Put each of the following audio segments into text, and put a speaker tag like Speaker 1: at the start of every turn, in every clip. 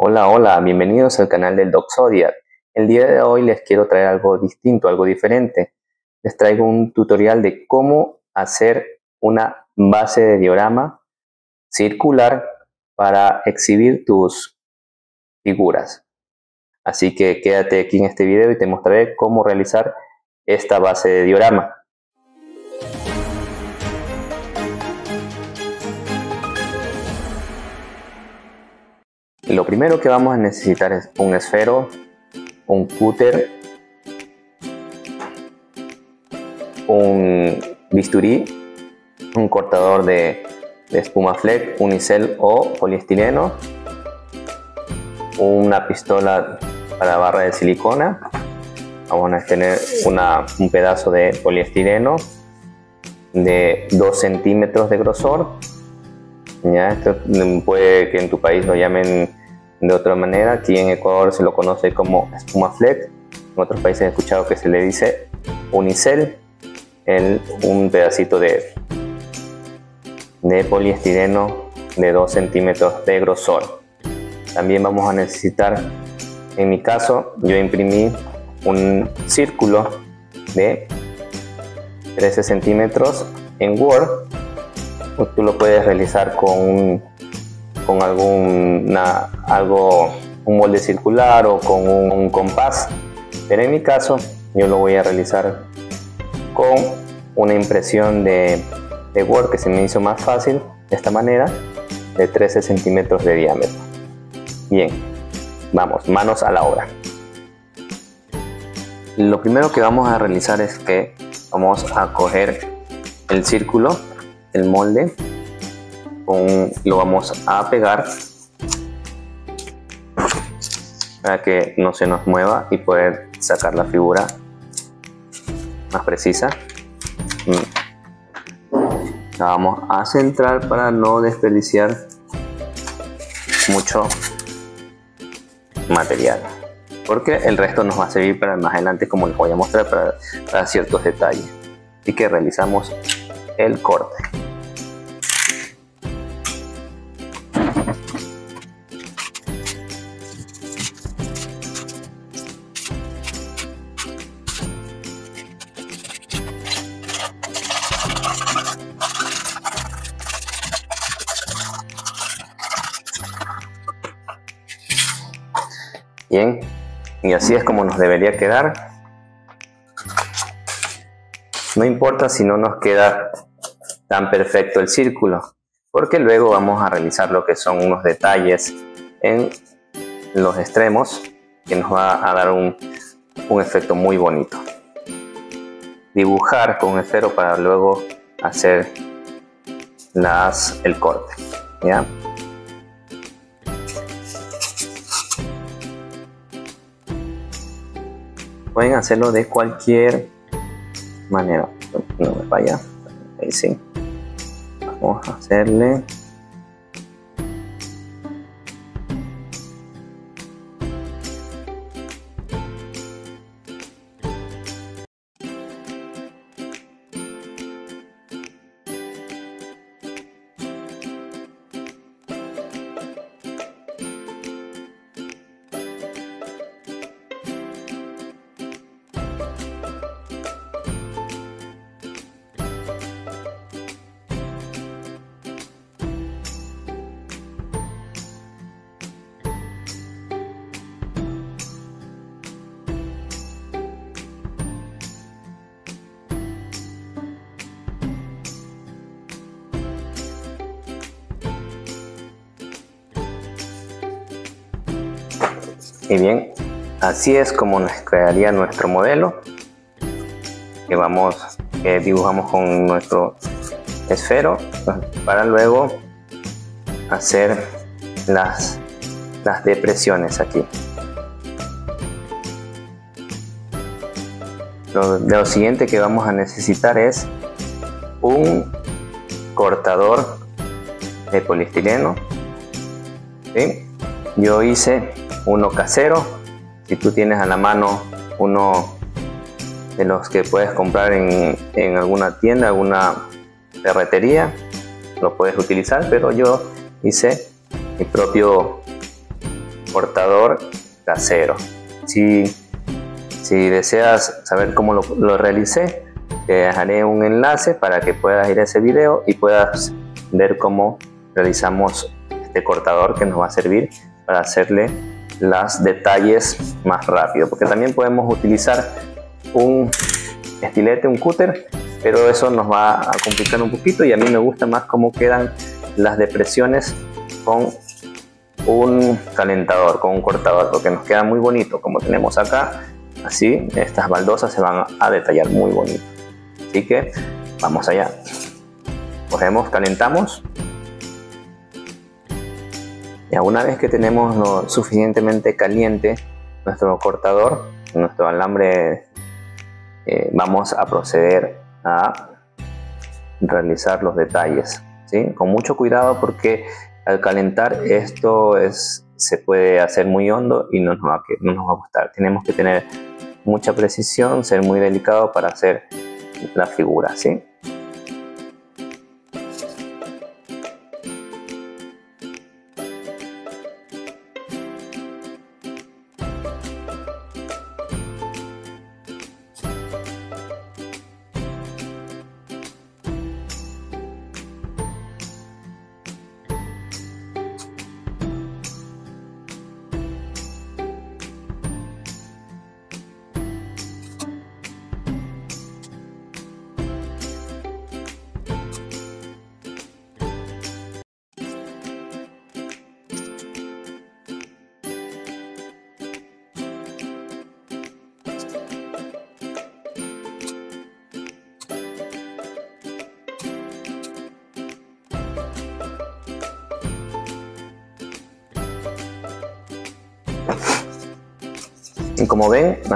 Speaker 1: Hola, hola, bienvenidos al canal del Doc Zodiac. El día de hoy les quiero traer algo distinto, algo diferente. Les traigo un tutorial de cómo hacer una base de diorama circular para exhibir tus figuras. Así que quédate aquí en este video y te mostraré cómo realizar esta base de diorama. Lo primero que vamos a necesitar es un esfero, un cúter, un bisturí, un cortador de, espuma fleck, unicel o poliestireno, una pistola para barra de silicona, vamos a tener un pedazo de poliestireno de 2 centímetros de grosor. ¿ya? Esto puede que en tu país lo llamen de otra manera. Aquí en Ecuador se lo conoce como espuma flex. En otros países he escuchado que se le dice unicel, en un pedacito de, de poliestireno de 2 centímetros de grosor. También vamos a necesitar, en mi caso, yo imprimí un círculo de 13 centímetros en Word. Tú lo puedes realizar con un con algún algo, un molde circular o con un, compás. Pero en mi caso, yo lo voy a realizar con una impresión de, de Word que se me hizo más fácil de esta manera, de 13 centímetros de diámetro. Bien, vamos, manos a la obra. Lo primero que vamos a realizar es que vamos a coger el círculo, el molde, lo vamos a pegar para que no se nos mueva y poder sacar la figura más precisa. Mm. la vamos a centrar para no desperdiciar mucho material porque el resto nos va a servir para más adelante como les voy a mostrar para, para ciertos detalles. Así que realizamos el corte Bien, y así es como nos debería quedar. No importa si no nos queda tan perfecto el círculo, porque luego vamos a realizar lo que son unos detalles en los extremos que nos va a dar un, efecto muy bonito. Dibujar con un esfero para luego hacer las, el corte. ¿ya? Pueden hacerlo de cualquier manera. No me vaya sí. Vamos a hacerle Y bien, así es como nos quedaría nuestro modelo que vamos, que dibujamos con nuestro esfero para luego hacer las, las depresiones aquí. Lo, lo siguiente que vamos a necesitar es un cortador de poliestireno. Yo hice uno casero. Si tú tienes a la mano uno de los que puedes comprar en, alguna tienda, alguna ferretería, lo puedes utilizar, pero yo hice mi propio cortador casero. Si, si deseas saber cómo lo, lo realicé, te dejaré un enlace para que puedas ir a ese video y puedas ver cómo realizamos este cortador que nos va a servir para hacerle los detalles más rápido porque también podemos utilizar un estilete un cúter pero eso nos va a complicar un poquito y a mí me gusta más cómo quedan las depresiones con un calentador con un cortador porque nos queda muy bonito como tenemos acá así estas baldosas se van a detallar muy bonito Así que vamos allá. Cogemos, calentamos. Y una vez que tenemos lo suficientemente caliente nuestro cortador, nuestro alambre, eh, vamos a proceder a realizar los detalles. ¿sí? Con mucho cuidado porque al calentar esto es, se puede hacer muy hondo y no nos, va, no nos va a gustar. Tenemos que tener mucha precisión, ser muy delicado para hacer la figura, ¿sí?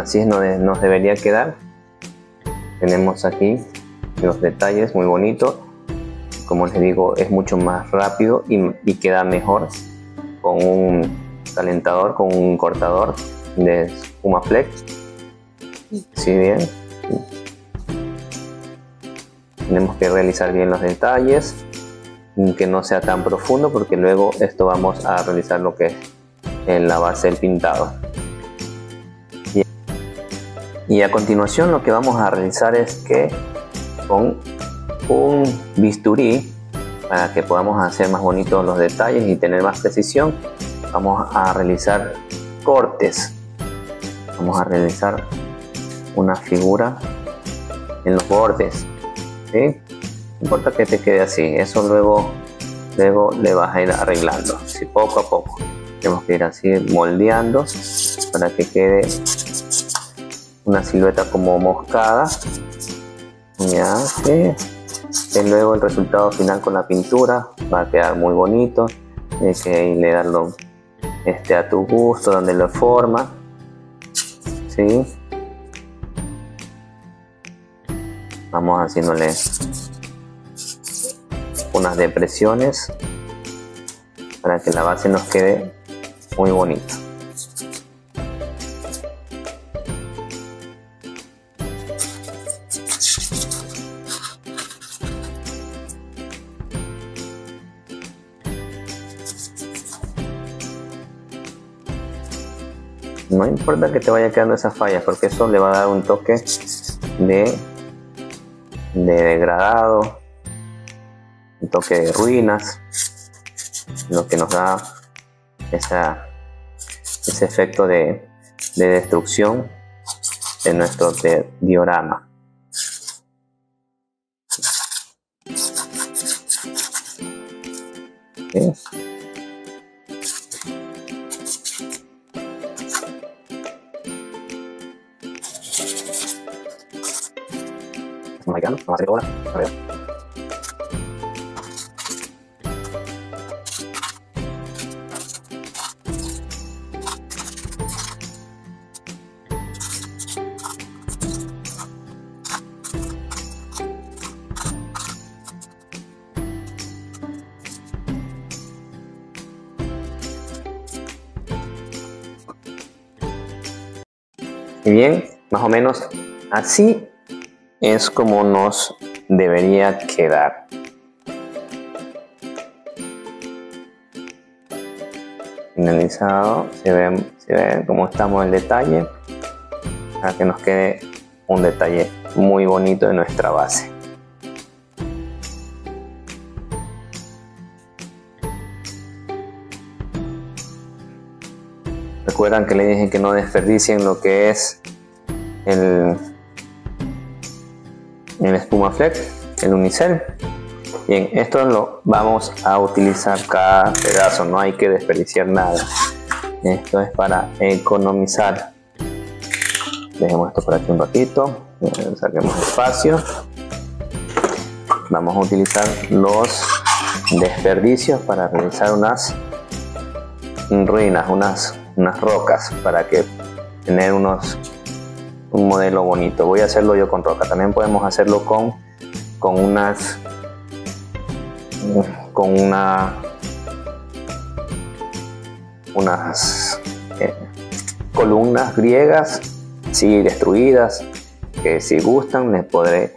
Speaker 1: Como ven, así nos debería quedar. Tenemos aquí los detalles muy bonitos. Como les digo, es mucho más rápido y, queda mejor con un calentador, con un cortador de espuma flex. Si bien, tenemos que realizar bien los detalles, que no sea tan profundo porque luego esto vamos a realizar lo que es en la base del pintado. Y a continuación lo que vamos a realizar es que con un bisturí, para que podamos hacer más bonitos los detalles y tener más precisión, vamos a realizar cortes. Vamos a realizar una figura en los bordes. No importa que te quede así, eso luego, luego le vas a ir arreglando, así poco a poco. Tenemos que ir así moldeando para que quede una silueta como moscada que, luego el resultado final con la pintura va a quedar muy bonito hay que le darlo este a tu gusto donde lo forma ¿sí? vamos haciéndole unas depresiones para que la base nos quede muy bonita no importa que te vaya quedando esas fallas porque eso le va a dar un toque de, de degradado un toque de ruinas lo que nos da esa, ese efecto de, de destrucción de nuestro diorama hacer ahora. A ver. Y bien, más o menos así es como nos debería quedar. finalizado se ve, se ve cómo estamos el detalle para que nos quede un detalle muy bonito de nuestra base recuerdan que le dije que no desperdicien lo que es el, el espuma flex el unicel Bien, esto lo vamos a utilizar cada pedazo, no hay que desperdiciar nada. Esto es para economizar. Dejemos esto por aquí un ratito, saquemos espacio. Vamos a utilizar los desperdicios para realizar unas ruinas, unas, unas rocas para que tener unos un modelo bonito. Voy a hacerlo yo con roca. También podemos hacerlo con, con unas con una unas eh, columnas griegas sí destruidas que si gustan me podré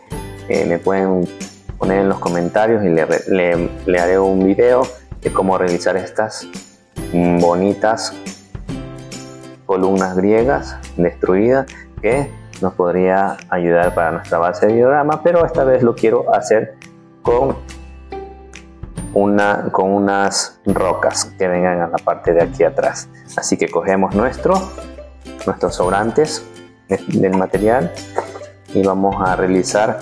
Speaker 1: eh, me pueden poner en los comentarios y le, le, haré un video de cómo realizar estas bonitas columnas griegas destruidas que nos podría ayudar para nuestra base de diagrama pero esta vez lo quiero hacer con una, con unas rocas que vengan a la parte de aquí atrás. Así que cogemos nuestro, nuestros sobrantes del material y vamos a realizar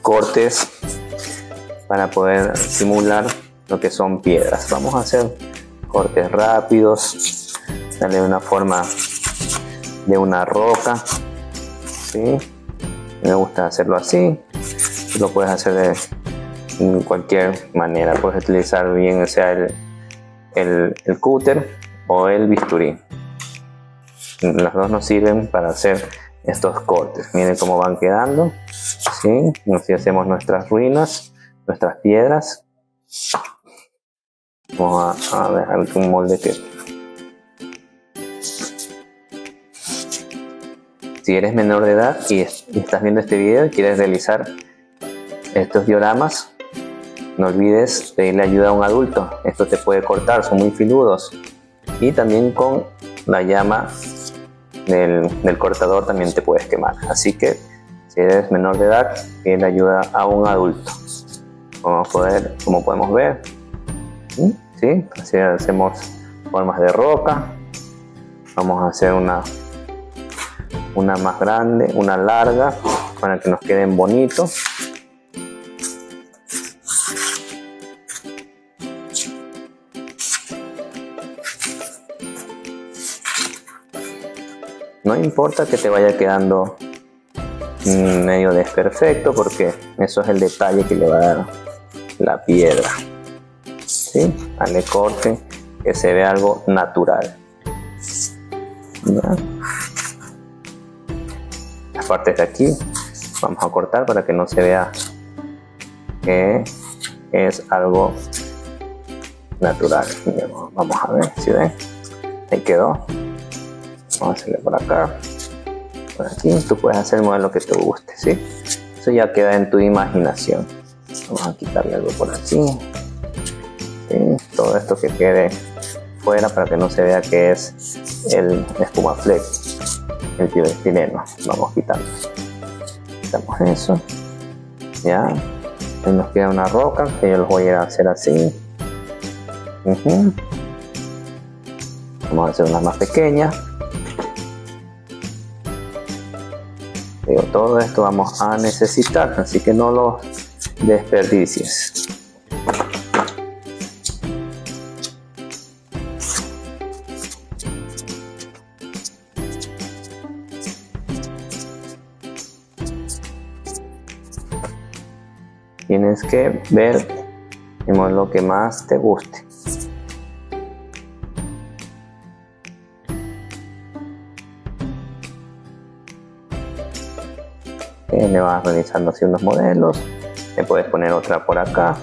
Speaker 1: cortes para poder simular lo que son piedras. Vamos a hacer cortes rápidos, darle una forma de una roca. ¿sí? Me gusta hacerlo así lo puedes hacer de cualquier manera. Puedes utilizar bien sea el, el, el cúter o el bisturí. Las dos nos sirven para hacer estos cortes. Miren cómo van quedando. ¿sí? Así hacemos nuestras ruinas, nuestras piedras. Vamos a, a ver algún molde que si eres menor de edad y, estás viendo este video y quieres realizar estos dioramas, no olvides pedirle ayuda a un adulto. Esto te puede cortar, son muy filudos. Y también con la llama del, cortador también te puedes quemar. Así que si eres menor de edad, pide ayuda a un adulto. Como, poder, como podemos ver, ¿sí? así hacemos formas de roca. Vamos a hacer una, una más grande, una larga, para que nos queden bonitos. No importa que te vaya quedando medio desperfecto porque eso es el detalle que le va a dar la piedra. ¿Sí? Dale corte que se vea algo natural. Partes de aquí vamos a cortar para que no se vea que es algo natural. Vamos a ver si ven. Ahí quedó vamos a hacerle por acá por aquí tú puedes hacer el modelo que te guste ¿sí? eso ya queda en tu imaginación vamos a quitarle algo por aquí todo esto que quede fuera para que no se vea que es el espuma flex el piolestileno vamos quitando. Quitamos eso. Ya. Ahí nos queda una roca que yo los voy a hacer así. Vamos a hacer una más pequeña. Todo esto vamos a necesitar, así que no lo desperdicies. Que ver lo que más te guste. le vas realizando así unos modelos le puedes poner otra por acá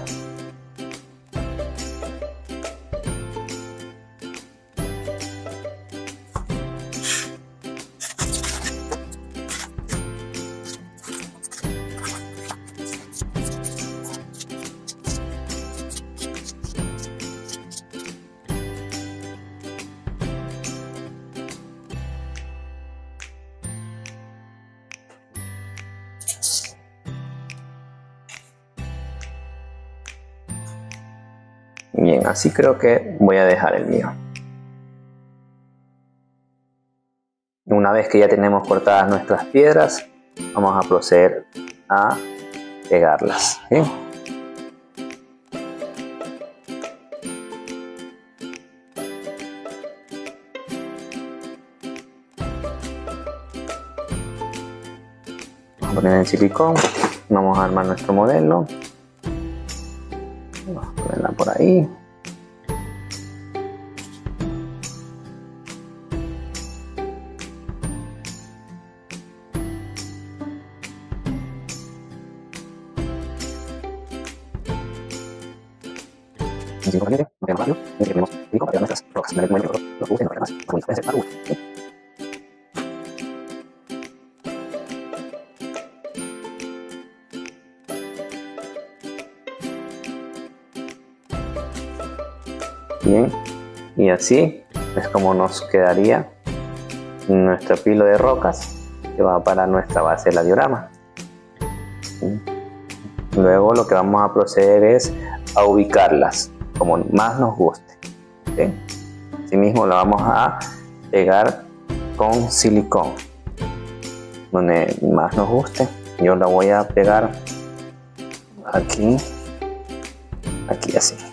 Speaker 1: así creo que voy a dejar el mío. Una vez que ya tenemos cortadas nuestras piedras, vamos a proceder a pegarlas. Vamos a poner el silicón, vamos a armar nuestro modelo. Vamos a ponerla por ahí. Bien, y así es como nos quedaría nuestro pilo de rocas que va para nuestra base de la diorama. Luego lo que vamos a proceder es a ubicarlas como más nos guste. Asimismo la vamos a pegar con silicón donde más nos guste. Yo la voy a pegar aquí, aquí así.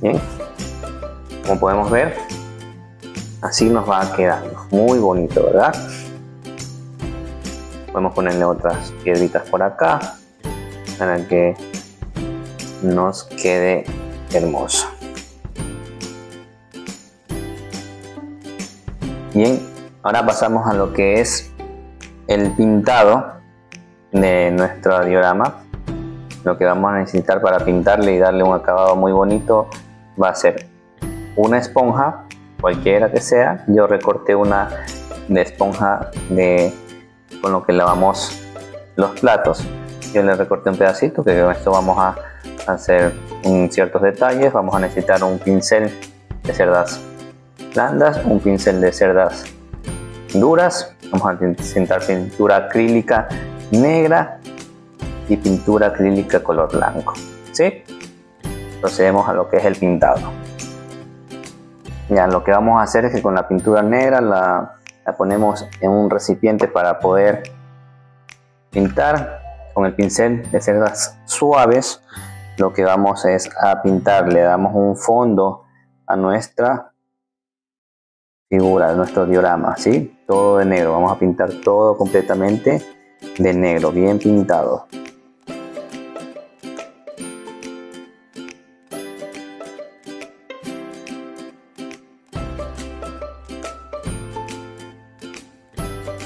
Speaker 1: Bien, como podemos ver, así nos va quedando. Muy bonito, ¿verdad? Podemos ponerle otras piedritas por acá para que nos quede hermoso. Bien, ahora pasamos a lo que es el pintado de nuestro diorama. Lo que vamos a necesitar para pintarle y darle un acabado muy bonito va a ser una esponja, cualquiera que sea. Yo recorté una de esponja de con lo que lavamos los platos. Yo le recorté un pedacito que con esto vamos a hacer ciertos detalles. Vamos a necesitar un pincel de cerdas blandas, un pincel de cerdas duras. Vamos a necesitar pintura acrílica negra y pintura acrílica color blanco. ¿Sí? Procedemos a lo que es el pintado. Ya, lo que vamos a hacer es que con la pintura negra la, ponemos en un recipiente para poder pintar con el pincel de cerdas suaves lo que vamos es a pintar le damos un fondo a nuestra figura a nuestro diorama ¿sí? todo de negro vamos a pintar todo completamente de negro, bien pintado.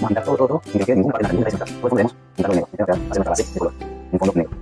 Speaker 1: Pintar todo, todo, sin que ninguna parte de la pintura Después podemos pintarlo negro. Hacer nuestra base de color, un fondo negro.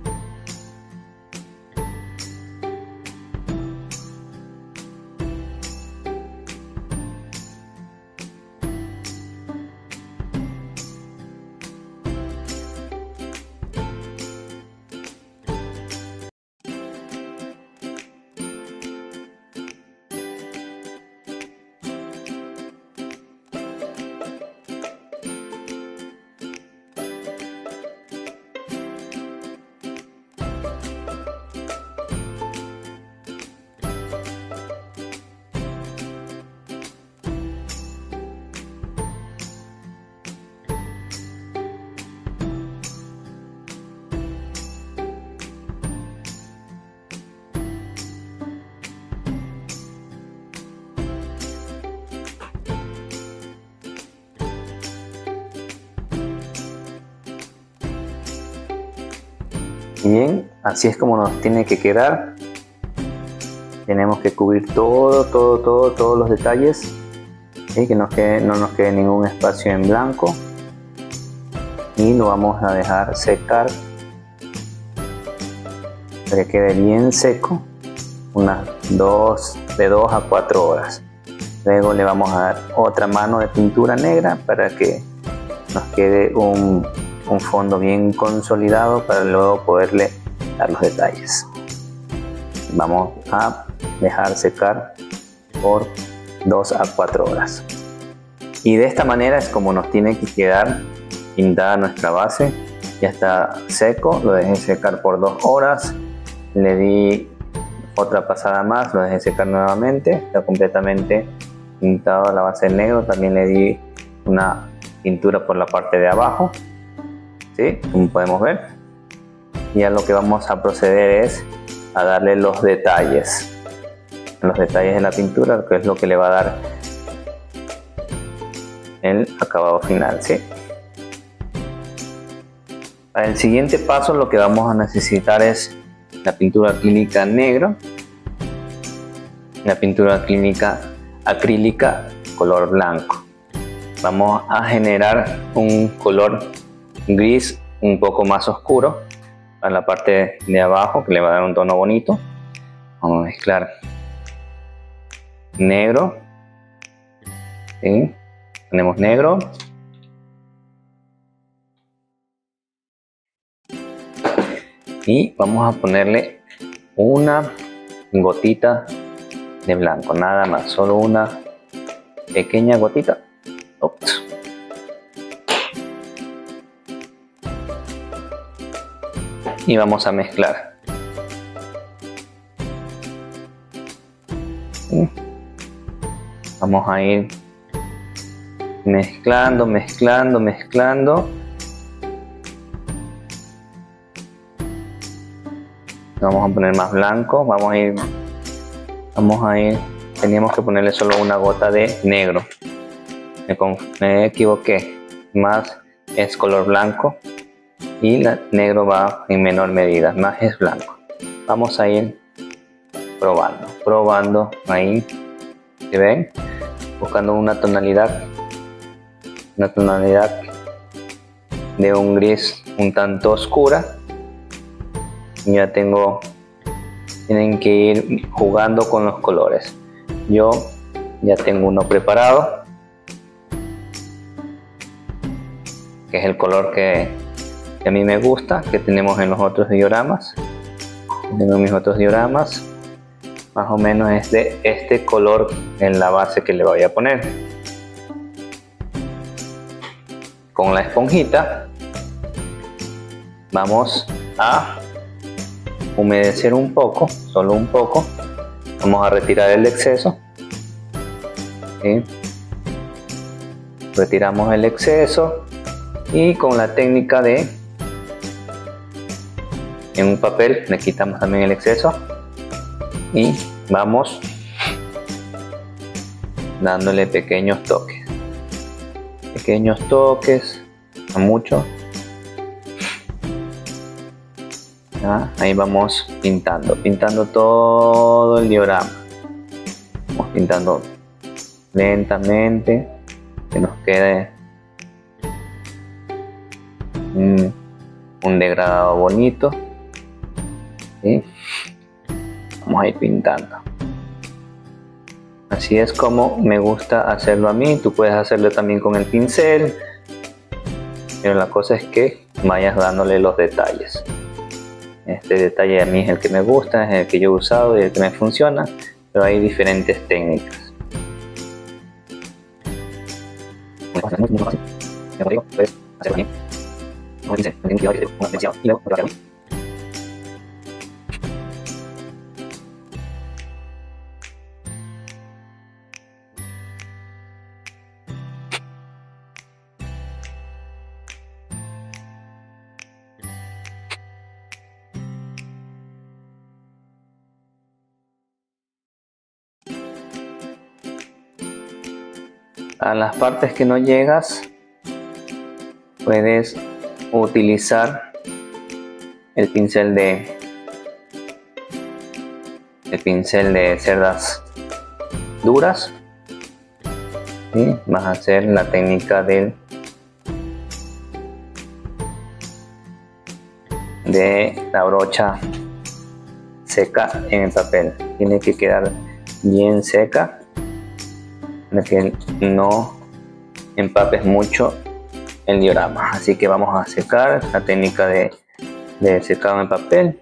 Speaker 1: Bien, así es como nos tiene que quedar. Tenemos que cubrir todo, todo, todo, todos los detalles. y Que no nos quede ningún espacio en blanco. Y lo vamos a dejar secar para que quede bien seco. Unas dos, de 2 a 4 horas. Luego le vamos a dar otra mano de pintura negra para que nos quede un, un fondo bien consolidado para luego poderle dar los detalles. Vamos a dejar secar por 2 a 4 horas. Y de esta manera es como nos tiene que quedar pintada nuestra base. Ya está seco, lo dejé secar por 2 horas. Le di otra pasada más, lo dejé secar nuevamente. Está completamente pintado la base en negro. También le di una pintura por la parte de abajo. ¿Sí? Como podemos ver. Ya lo que vamos a proceder es a darle los detalles. Los detalles de la pintura, que es lo que le va a dar el acabado final. ¿sí? Para el siguiente paso lo que vamos a necesitar es la pintura acrílica negro, la pintura acrílica, acrílica color blanco. Vamos a generar un color gris un poco más oscuro a la parte de abajo que le va a dar un tono bonito. Vamos a mezclar negro. Tenemos negro. Y vamos a ponerle una gotita de blanco, nada más, solo una pequeña gotita. Y vamos a mezclar. Vamos a ir mezclando, mezclando, mezclando. Vamos a poner más blanco, vamos a ir, vamos a ir, teníamos que ponerle solo una gota de negro. Me, equivoqué, más es color blanco y la negro va en menor medida, más es blanco. Vamos a ir probando, probando ahí, ¿se ven? Buscando una tonalidad una tonalidad de un gris un tanto oscura ya tengo tienen que ir jugando con los colores yo ya tengo uno preparado que es el color que, a mí me gusta que tenemos en los otros dioramas tengo mis otros dioramas más o menos es de este color en la base que le voy a poner con la esponjita vamos a humedecer un poco, solo un poco. Vamos a retirar el exceso. Retiramos el exceso y con la técnica de en un papel le quitamos también el exceso y vamos dándole pequeños toques pequeños toques, a mucho. Ahí vamos pintando, pintando todo el diorama. Vamos pintando lentamente, que nos quede un, degradado bonito. Vamos a ir pintando. Así es como me gusta hacerlo a mí. Tú puedes hacerlo también con el pincel. Pero la cosa es que vayas dándole los detalles. Este detalle a mí es el que me gusta, es el que yo he usado y el que me funciona. Pero hay diferentes técnicas. A las partes que no llegas puedes utilizar el pincel de el pincel de cerdas duras y vas a hacer la técnica del de la brocha seca en el papel. Tiene que quedar bien seca que no empapes mucho el diorama. Así que vamos a secar la técnica de, de secado en papel.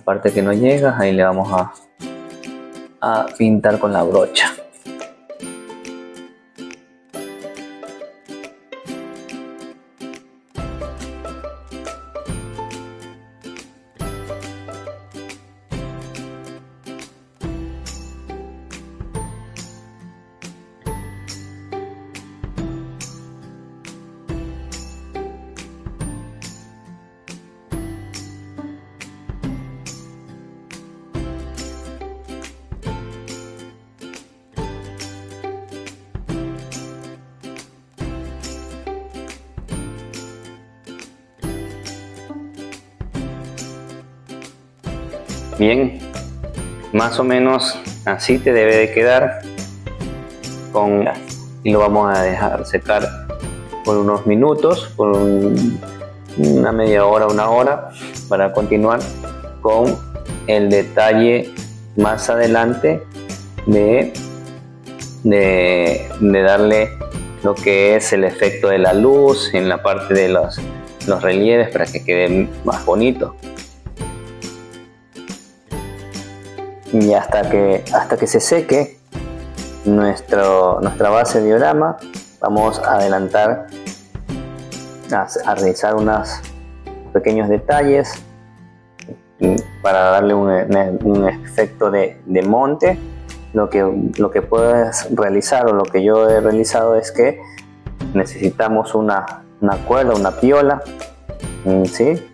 Speaker 1: Aparte que no llega, ahí le vamos a, a pintar con la brocha. Bien, más o menos así te debe de quedar con y lo vamos a dejar secar por unos minutos, por una media hora, una hora, para continuar con el detalle más adelante de, de, de darle lo que es el efecto de la luz en la parte de los, los relieves para que quede más bonito. Y hasta que, hasta que se seque nuestro, nuestra base de diorama vamos a adelantar a, realizar unos pequeños detalles para darle un, efecto de, monte lo que, lo que puedes realizar o lo que yo he realizado es que necesitamos una, una cuerda, una piola, ¿sí?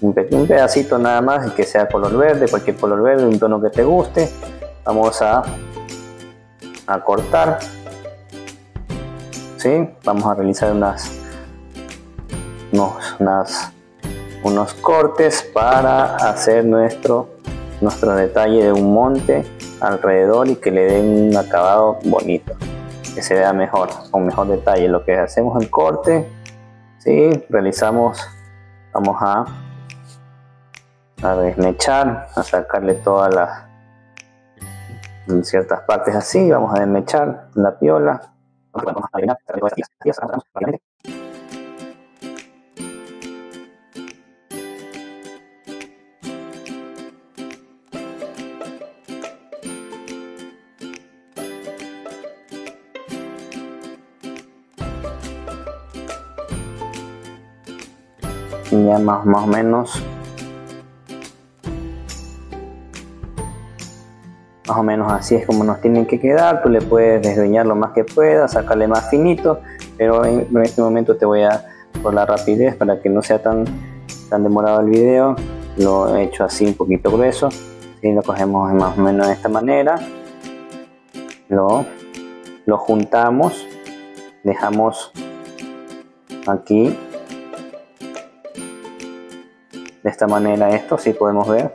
Speaker 1: Un, pedacito nada más que sea color verde, cualquier color verde, un tono que te guste. Vamos a, a cortar. ¿sí? Vamos a realizar unas, unos, unos cortes para hacer nuestro, nuestro detalle de un monte alrededor y que le den un acabado bonito que se vea mejor con mejor detalle lo que hacemos el corte ¿sí? realizamos vamos a a desmechar, a sacarle todas las ciertas partes así, vamos a desmechar la piola. Ya más, más o menos más o menos así es como nos tienen que quedar, tú le puedes desdeñar lo más que puedas, sacarle más finito, pero en, este momento te voy a, por la rapidez, para que no sea tan, tan demorado el video, lo he hecho así un poquito grueso, ¿sí? lo cogemos más o menos de esta manera, lo, lo juntamos, dejamos aquí. De esta manera esto, si podemos ver.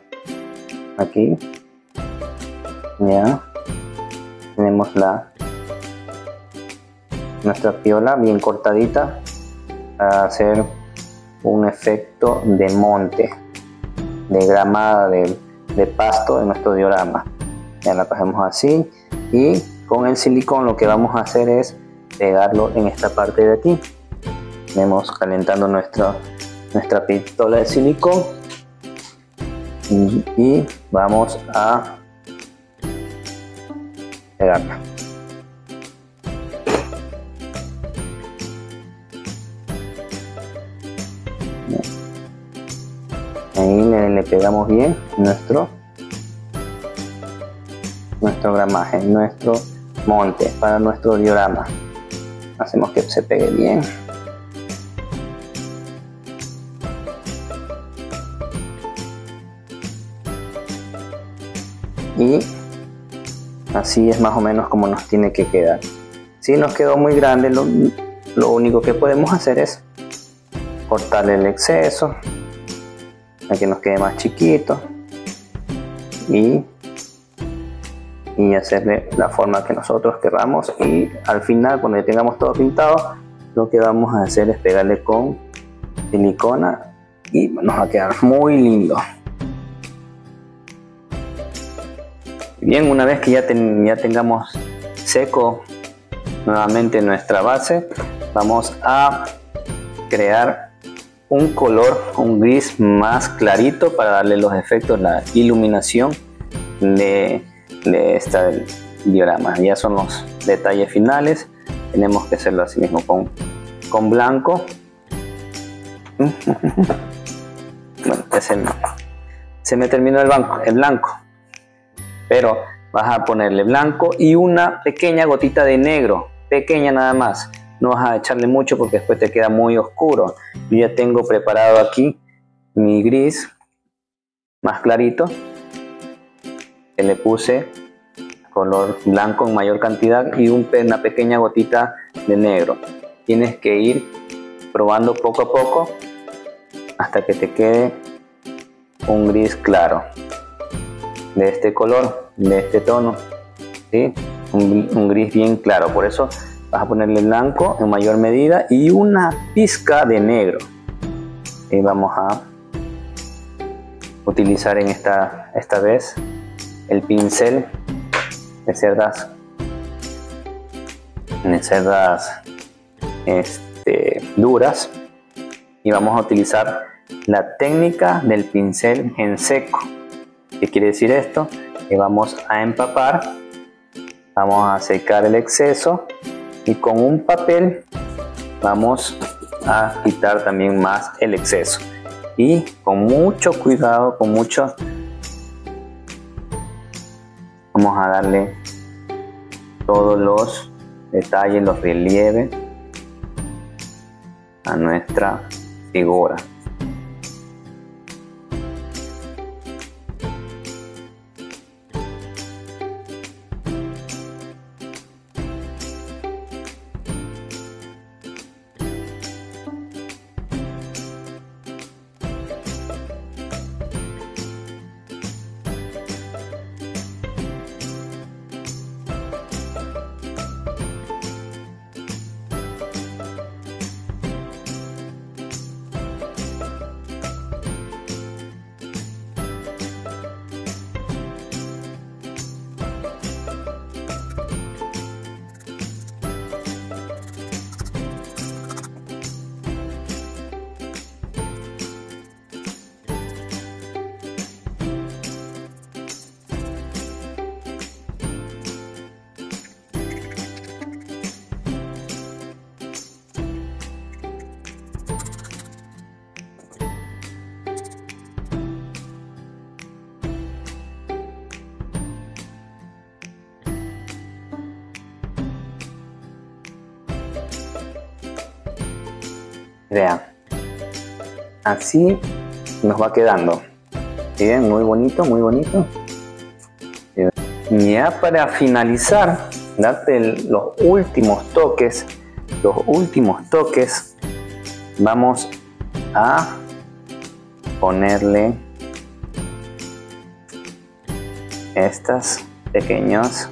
Speaker 1: Aquí ya tenemos la nuestra piola bien cortadita para hacer un efecto de monte de gramada de, de pasto en nuestro diorama. Ya la cogemos así y con el silicón lo que vamos a hacer es pegarlo en esta parte de aquí. Vemos calentando nuestra nuestra pistola de silicón y vamos a Ahí le, pegamos bien nuestro nuestro gramaje, nuestro monte para nuestro diorama. Hacemos que se pegue bien. Y Así es más o menos como nos tiene que quedar. Si nos quedó muy grande, lo, único que podemos hacer es cortarle el exceso, para que nos quede más chiquito y, y hacerle la forma que nosotros queramos y al final cuando ya tengamos todo pintado lo que vamos a hacer es pegarle con silicona y nos va a quedar muy lindo Bien, una vez que ya, tengamos seco nuevamente nuestra base,
Speaker 2: vamos a crear un color, un gris más clarito para darle los efectos, la iluminación de, esta diorama. Ya son los detalles finales. Tenemos que hacerlo así mismo con, con blanco. bueno, se me terminó el, banco, el blanco. Pero vas a ponerle blanco y una pequeña gotita de negro, pequeña nada más. No vas a echarle mucho porque después te queda muy oscuro. Yo ya tengo preparado aquí mi gris más clarito. Que le puse color blanco en mayor cantidad y una pequeña gotita de negro. Tienes que ir probando poco a poco hasta que te quede un gris claro de este color, de este tono, ¿sí? un, gris bien claro. Por eso vas a ponerle blanco en mayor medida y una pizca de negro. Y vamos a utilizar en esta, esta vez el pincel de cerdas de cerdas este, duras y vamos a utilizar la técnica del pincel en seco. ¿Qué quiere decir esto? Que vamos a empapar, vamos a secar el exceso y con un papel vamos a quitar también más el exceso. Y con mucho cuidado, con mucho, vamos a darle todos los detalles, los relieves a nuestra figura. Así nos va quedando. Bien, muy bonito, muy bonito. Ya para finalizar, darte los últimos toques, los últimos toques, vamos a ponerle estas pequeños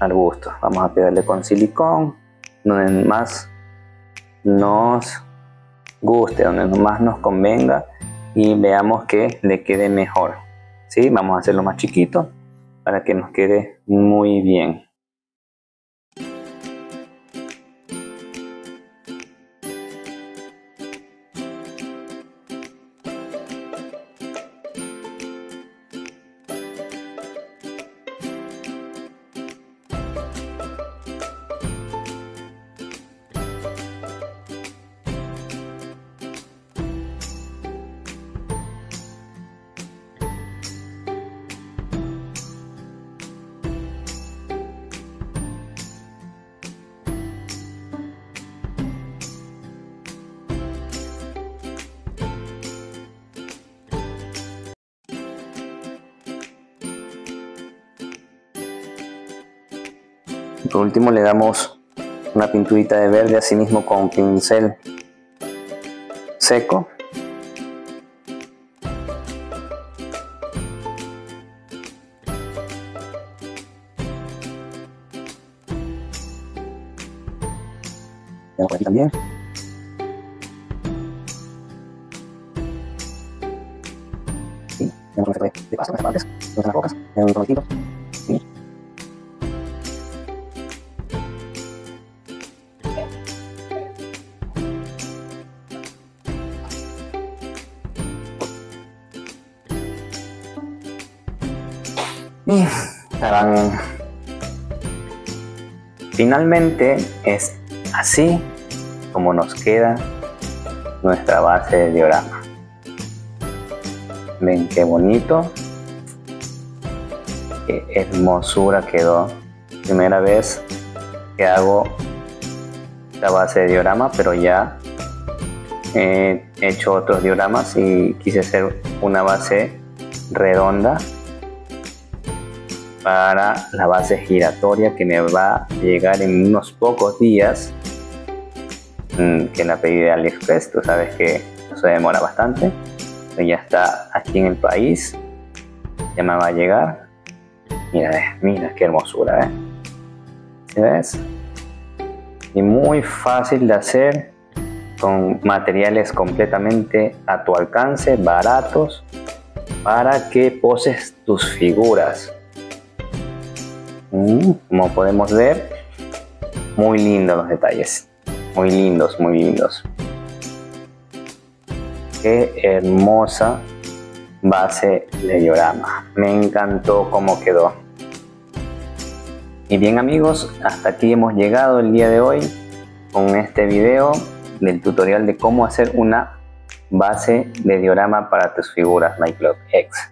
Speaker 2: arbustos. Vamos a pegarle con silicón, donde más nos guste, donde más nos convenga y veamos que le quede mejor. ¿sí? Vamos a hacerlo más chiquito para que nos quede muy bien. Por último le damos una pinturita de verde así mismo con pincel seco. aquí también. Sí, tenemos de pasto en las partes, en las rocas, en un Y estarán Finalmente es así como nos queda nuestra base de diorama. Ven qué bonito, qué hermosura quedó. Primera vez que hago la base de diorama, pero ya he hecho otros dioramas y quise hacer una base redonda para la base giratoria que me va a llegar en unos pocos días mm, que la pedí de AliExpress, tú sabes que eso demora bastante, ya está aquí en el país, ya me va a llegar. Mira, eh, mira qué hermosura, ¿eh? ¿Sí ves? Y muy fácil de hacer con materiales completamente a tu alcance, baratos, para que poses tus figuras como podemos ver, muy lindos los detalles. Muy lindos, muy lindos. Qué hermosa base de diorama. Me encantó cómo quedó. Y bien amigos, hasta aquí hemos llegado el día de hoy con este video del tutorial de cómo hacer una base de diorama para tus figuras MyClub X.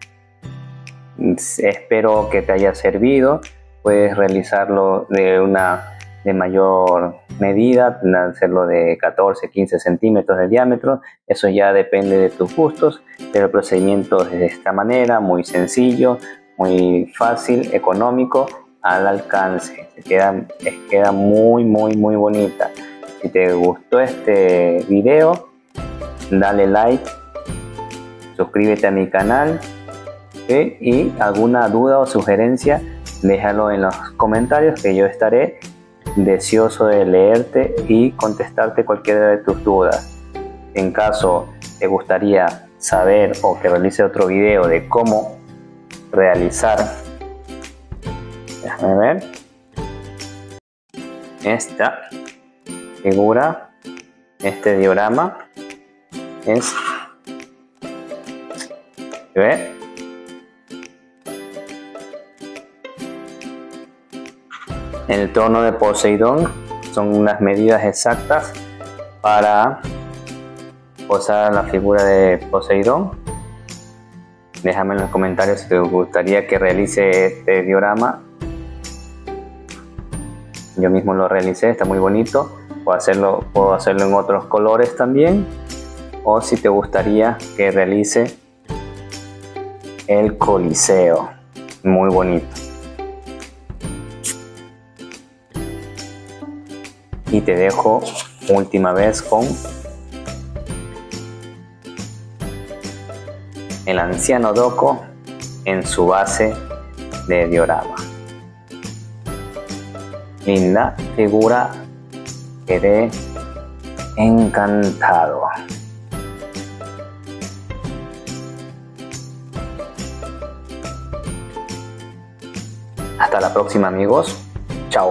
Speaker 2: Espero que te haya servido puedes realizarlo de una de mayor medida, hacerlo de 14, 15 centímetros de diámetro, eso ya depende de tus gustos, pero el procedimiento es de esta manera, muy sencillo, muy fácil, económico, al alcance, queda, queda muy, muy, muy bonita. Si te gustó este video, dale like, suscríbete a mi canal y alguna duda o sugerencia déjalo en los comentarios que yo estaré deseoso de leerte y contestarte cualquiera de tus dudas. En caso te gustaría saber o que realice otro video de cómo realizar, déjame ver, esta figura, este diorama es, ¿ve? El trono de Poseidón son unas medidas exactas para posar la figura de Poseidón. Déjame en los comentarios si te gustaría que realice este diorama. Yo mismo lo realicé, está muy bonito. Puedo hacerlo, puedo hacerlo en otros colores también. O si te gustaría que realice el Coliseo. Muy bonito. Y te dejo última vez con el anciano Doko en su base de diorama. Linda figura, quedé encantado. Hasta la próxima amigos. Chao.